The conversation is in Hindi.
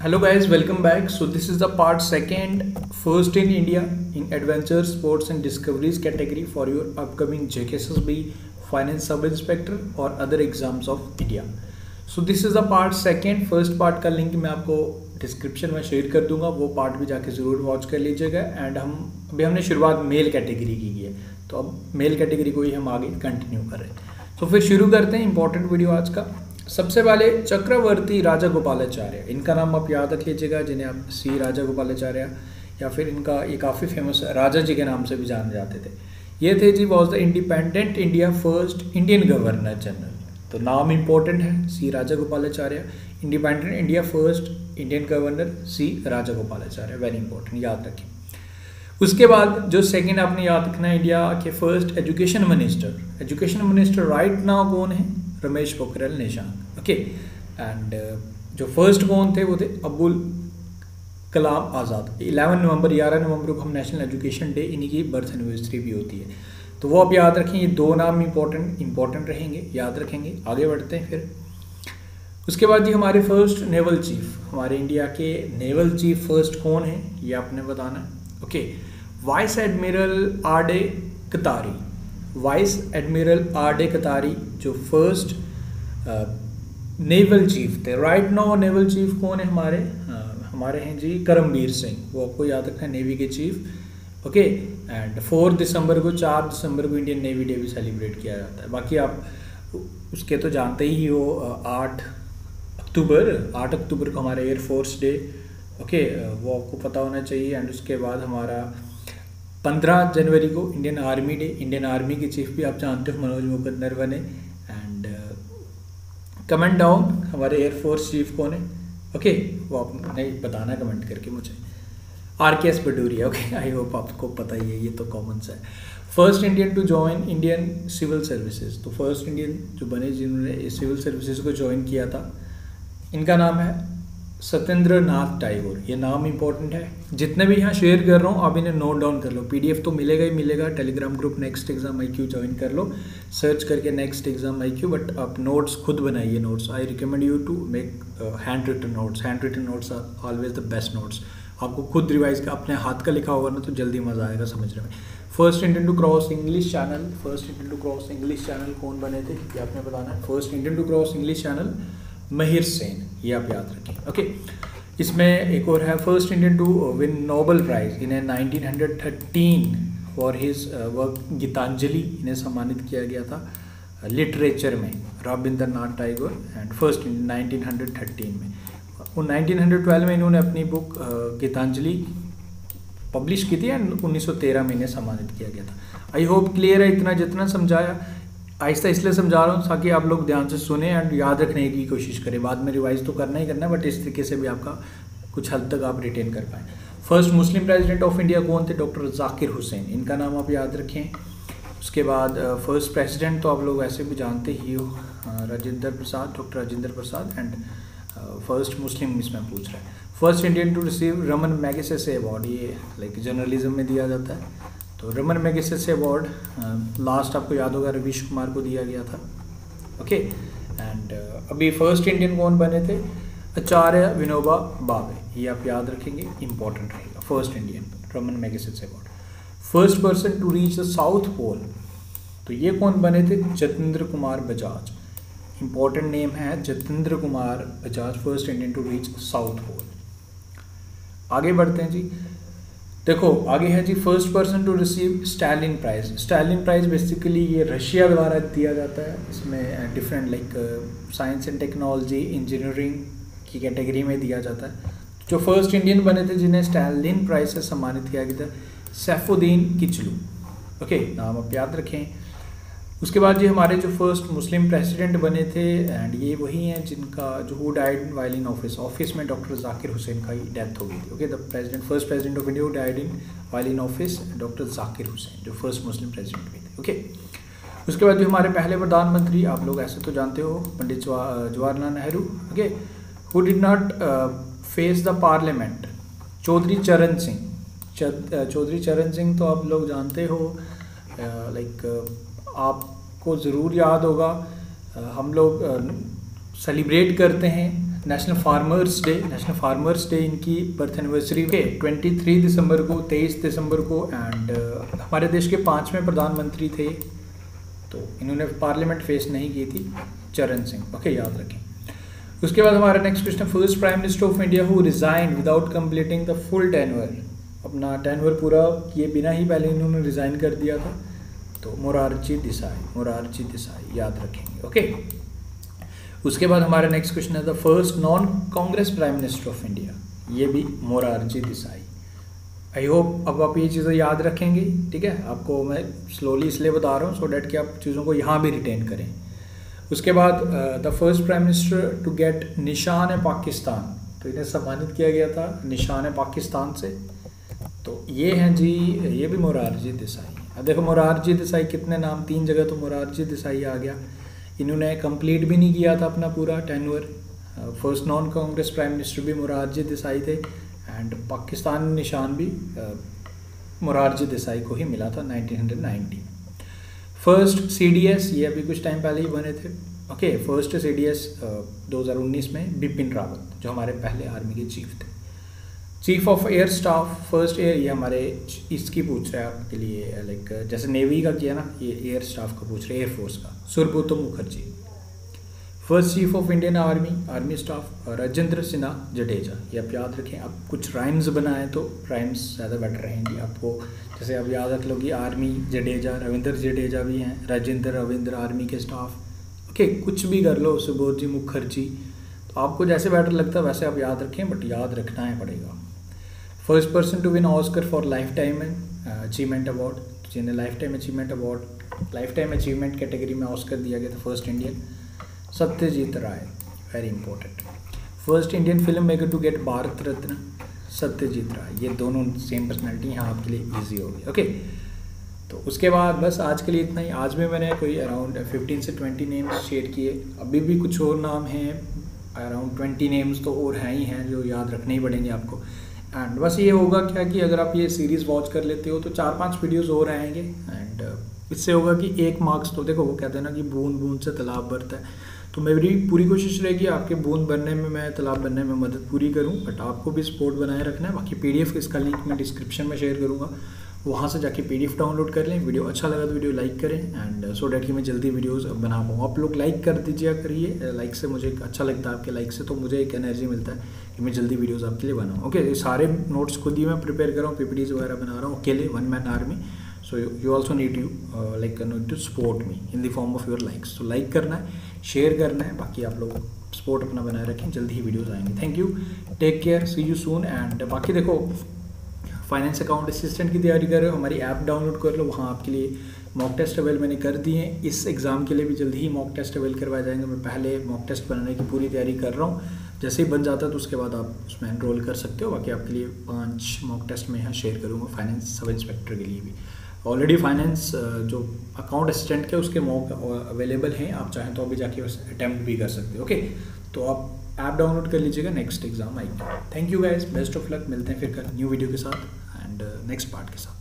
Hello guys welcome back so this is the part second first in India in adventure sports and discoveries category for your upcoming JKSSB finance sub inspector और other exams of India so this is the part second first part का लिंक मैं आपको डिस्क्रिप्शन में शेयर कर दूँगा. वो पार्ट भी जाके ज़रूर वॉच कर लीजिएगा. एंड हम अभी हमने शुरुआत मेल कैटेगरी की, है. तो अब मेल कैटेगरी को ही हम आगे कंटिन्यू कर रहे हैं. तो so, फिर शुरू करते हैं इंपॉर्टेंट वीडियो आज का. सबसे पहले चक्रवर्ती राजा गोपालाचार्य इनका नाम आप याद रख लीजिएगा, जिन्हें आप सी राजा गोपालाचार्य या फिर इनका ये काफ़ी फ़ेमस राजा जी के नाम से भी जाने जाते थे। ये थे जी was the independent India first Indian governor general तो नाम इंपॉर्टेंट है, C Raja Gopalacharya independent India first Indian governor C Raja Gopalacharya very important याद रखें। उसके बाद जो सेकंड आपने याद रखना है इंडिया के first education minister education minister right now कौन है? रमेश पोखरियाल निशांक। ओके एंड जो फ़र्स्ट कौन थे वो थे? अब्दुल कलाम आज़ाद। 11 नवंबर 11 नवंबर को हम नेशनल एजुकेशन डे इन्हीं की बर्थ एनिवर्सरी भी होती है। तो वो आप याद रखें, ये दो नाम इंपॉर्टेंट इंपॉर्टेंट रहेंगे, याद रखेंगे, आगे बढ़ते हैं फिर। उसके बाद जी हमारे फ़र्स्ट नेवल चीफ हमारे इंडिया के नेवल चीफ फ़र्स्ट कौन है? ये आपने बताना। Okay vice admiral R D Katari. Vice admiral R D Katari जो फ़र्स्ट नेवल चीफ थे। राइट नाउ नेवल चीफ कौन है हमारे? Uh, हमारे हैं जी करमवीर सिंह। वो आपको याद रखना है नेवी के चीफ ओके एंड फोर दिसंबर को चार दिसंबर को इंडियन नेवी डे भी सेलिब्रेट किया जाता है। बाकी आप उसके तो जानते ही हो आठ अक्टूबर आठ अक्टूबर को हमारा एयरफोर्स डे ओके वो आपको पता होना चाहिए। एंड उसके बाद हमारा पंद्रह जनवरी को Indian army day, Indian army के चीफ भी आप जानते हो, मनोज मुकुंदर बने एंड कमेंट डाउन हमारे एयरफोर्स चीफ कौन है? ओके वो आपने बताना कमेंट करके मुझे। R K S Bhadauria okay I hope आपको पता ही है, ये तो कॉमन सा है। First Indian to join Indian civil services तो फ़र्स्ट इंडियन जो बने जिन्होंने सिविल सर्विसेज़ को ज्वाइन किया था, इनका नाम है सत्येंद्र नाथ टाइगोर ये नाम इंपॉर्टेंट है। जितने भी यहाँ शेयर कर रहा हूँ, आप इन्हें नोट डाउन कर लो। पीडीएफ तो मिलेगा ही मिलेगा Telegram group next exam I Q join कर लो। सर्च करके next exam I Q but आप नोट्स खुद बनाइए notes I recommend you to make hand written notes hand written notes are always the best notes आपको खुद रिवाइज का अपने हाथ का लिखा होगा ना तो जल्दी मज़ा आएगा समझने में। First Indian to cross English channel first Indian to cross English channel कौन बने थे? ये आपने बताना है। First Indian to cross English channel Mihir Sen ये आप याद रखें। ओके इसमें एक और है first Indian to win Nobel prize इन्हें 1913 फॉर हिज वर्क गीतांजलि इन्हें सम्मानित किया गया था लिटरेचर में Rabindranath Tagore and first in 1913 में। वो 1912 में इन्होंने अपनी बुक गीतांजलि पब्लिश की थी एंड 1913 में इन्हें सम्मानित किया गया था। आई होप क्लियर है, इतना जितना समझाया। आहिस्ता इसलिए समझा रहा हूँ ताकि आप लोग ध्यान से सुने एंड याद रखने की कोशिश करें। बाद में रिवाइज तो करना ही करना है बट इस तरीके से भी आपका कुछ हद तक आप रिटेन कर पाएँ। First Muslim president of India कौन थे? डॉक्टर जाकिर हुसैन इनका नाम आप याद रखें। उसके बाद फ़र्स्ट प्रेसिडेंट तो आप लोग वैसे भी जानते ही हो Rajendra Prasad doctor Rajendra Prasad and first Muslim इसमें पूछ रहा है। First Indian to receive Ramon Magsaysay award ये लाइक जर्नलिज्म में दिया जाता है। तो रमन मैगसेस अवार्ड लास्ट आपको याद होगा रवीश कुमार को दिया गया था। ओके एंड अभी फ़र्स्ट इंडियन कौन बने थे? आचार्य विनोबा भावे ये आप याद रखेंगे इंपॉर्टेंट रहेगा। First Indian Ramon Magsaysay award first person to reach the south pole तो ये कौन बने थे? जतेंद्र कुमार बजाज इंपॉर्टेंट नेम है Jatendra Kumar Bajaj first Indian to reach south pole आगे बढ़ते हैं जी। देखो, आगे है जी first person to receive Stalin prize Stalin prize basically ये रशिया द्वारा दिया जाता है। इसमें different like science and technology engineering की कैटेगरी में दिया जाता है। जो फ़र्स्ट इंडियन बने थे, जिन्हें स्टैलिन प्राइज से सम्मानित किया गया था, सैफुद्दीन किचलू। ओके नाम आप याद रखें। उसके बाद जी हमारे जो फ़र्स्ट मुस्लिम प्रेसिडेंट बने थे एंड ये वही हैं जिनका, जो who died while in office office में डॉक्टर जाकिर हुसैन का ही डेथ हो गई थी okay the president first president of India died in while in office doctor Zakir Hussain जो फ़र्स्ट मुस्लिम प्रेसिडेंट भी थे ओके उसके बाद जो हमारे पहले प्रधानमंत्री, आप लोग ऐसे तो जानते हो, Pandit Jawaharlal Nehru okay who did not face the parliament Chaudhary Charan Singh. Chaudhary चरण सिंह तो आप लोग जानते हो लाइक आपको ज़रूर याद होगा हम लोग सेलिब्रेट करते हैं national farmers day national farmers day इनकी बर्थ एनिवर्सरी ट्वेंटी थ्री दिसंबर को, तेईस दिसंबर को एंड हमारे देश के पाँचवें प्रधानमंत्री थे। तो इन्होंने पार्लियामेंट फेस नहीं की थी, चरण सिंह। ओके, याद रखें। उसके बाद हमारा next question first prime minister of India who resign without completing the full tenure अपना टेनवर पूरा किए बिना ही पहले इन्होंने रिज़ाइन कर दिया था। तो मोरारजी देसाई मोरारजी देसाई, याद रखेंगे ओके उसके बाद हमारा नेक्स्ट क्वेश्चन है the first non Congress prime minister of India ये भी मोरारजी देसाई। आई होप अब आप ये चीज़ें याद रखेंगे, ठीक है? आपको मैं स्लोली इसलिए बता रहा हूँ सो डैट कि आप चीज़ों को यहाँ भी रिटेन करें। उसके बाद the first prime minister to get निशान है पाकिस्तान तो इन्हें सम्मानित किया गया था निशान है पाकिस्तान से। तो ये हैं जी, ये भी मोरारजी देसाई। अब देखो मोरारजी देसाई कितने नाम, तीन जगह तो मोरारजी देसाई आ गया। इन्होंने कंप्लीट भी नहीं किया था अपना पूरा tenure first non Congress prime minister भी मोरारजी देसाई थे एंड पाकिस्तान निशान भी मोरारजी देसाई को ही मिला था 1990 फ़र्स्ट सीडीएस ये अभी कुछ टाइम पहले ही बने थे। Okay first C D S में बिपिन रावत, जो हमारे पहले आर्मी के चीफ थे। Chief of air staff first air ये हमारे इसकी पूछ रहे हैं आपके लिए लाइक जैसे नेवी का किया ना, ये एयर स्टाफ का पूछ रहे हैं एयरफोर्स का। Subroto Mukherjee first chief of Indian army army staff Rajendra Sinha Jadeja ये आप याद रखें, आप कुछ राइम्स बनाएँ तो राइम्स ज़्यादा बेटर रहेंगी आपको। जैसे आप याद रख लो कि आर्मी जडेजा रविंद्र जडेजा भी हैं राजेंद्र रविंद्र आर्मी के स्टाफ ओके कुछ भी कर लो सुबोध जी मुखर्जी तो आपको जैसे बेटर लगता है, वैसे आप याद रखें बट याद रखना है पड़ेगा। First person to win Oscar for lifetime achievement award जिन्हें lifetime achievement award lifetime achievement category में ऑस्कर दिया गया था first Indian Satyajit Ray very important first Indian film maker to get Bharat Ratna Satyajit Ray ये दोनों सेम पर्सनैलिटी यहाँ आपके लिए ईजी होगी ओके तो उसके बाद बस आज के लिए इतना ही। आज भी मैंने कोई अराउंड फिफ्टीन से ट्वेंटी नेम्स शेयर किए। अभी भी कुछ और नाम हैं अराउंड ट्वेंटी नेम्स तो और हैं ही हैं, जो याद रखने ही पड़ेंगे आपको। एंड बस ये होगा क्या कि अगर आप ये सीरीज़ वॉच कर लेते हो तो चार पाँच वीडियोस और आएँगे। एंड uh, इससे होगा कि एक मार्क्स तो देखो वो कहते हैं ना कि बूंद बूंद से तालाब भरता है। तो मेरी पूरी कोशिश रहेगी आपके बूंद बनने में मैं तालाब बनने में मदद पूरी करूँ बट आपको भी सपोर्ट बनाए रखना है। बाकी पीडीएफ इसका लिंक मैं डिस्क्रिप्शन में शेयर करूँगा। वहाँ से जाके पीडीएफ डाउनलोड कर लें, वीडियो अच्छा लगा तो वीडियो लाइक करें एंड सो डैट कि मैं जल्दी वीडियोस बना पाऊँ। आप लोग लाइक कर दीजिए करिए लाइक से मुझे अच्छा लगता है आपके लाइक से तो मुझे एक एनर्जी मिलता है कि मैं जल्दी वीडियोस आपके लिए बनाऊँ। ओके ये सारे नोट्स खुद ही मैं प्रिपेयर कर रहा हूँ पीपीडीज वगैरह बना रहा हूँ अकेले one man army so you also need you like need to support me in the form of your likes तो लाइक करना है शेयर करना है, बाकी आप लोग सपोर्ट अपना बनाए रखें, जल्दी ही वीडियोज़ आएँगे। Thank you take care see you soon and बाकी देखो फाइनेंस अकाउंट असिस्टेंट की तैयारी कर रहे हो, हमारी ऐप डाउनलोड कर लो, वहाँ आपके लिए मॉक टेस्ट अवेल मैंने कर दिए हैं। इस एग्ज़ाम के लिए भी जल्दी ही मॉक टेस्ट अवेल करवाए जाएँगे। मैं पहले मॉक टेस्ट बनाने की पूरी तैयारी कर रहा हूँ। जैसे ही बन जाता है तो उसके बाद आप उसमें एनरोल कर सकते हो। बाकी आपके लिए पाँच मॉक टेस्ट में यहाँ शेयर करूँगा फाइनेंस सब इंस्पेक्टर के लिए भी। ऑलरेडी फाइनेंस जो अकाउंट असिस्टेंट के उसके मॉक अवेलेबल हैं। आप चाहें तो अभी जाके अटैम्प्ट भी कर सकते हो ओके तो आप ऐप डाउनलोड कर लीजिएगा नेक्स्ट एग्ज़ाम आएगी। Thank you guys best of luck मिलते हैं फिर कल न्यू वीडियो के साथ। नेक्स्ट पार्ट के साथ।